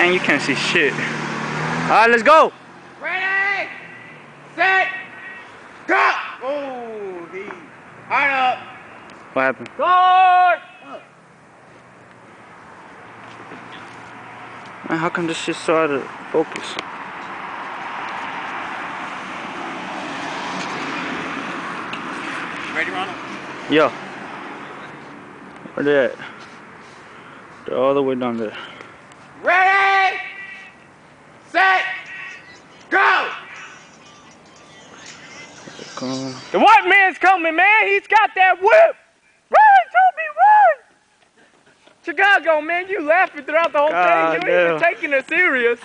Man, you can't see shit. Alright, let's go. Ready, set, go! Oh, he hard up. What happened? Guard! Man, how come this shit so out of focus? Ready, Ronald? Yo. Where they at? They're all the way down there. Come. The white man's coming, man. He's got that whip. Run, Toby, run! Chicago, man, you laughing throughout the whole God thing. You ain't even taking it serious.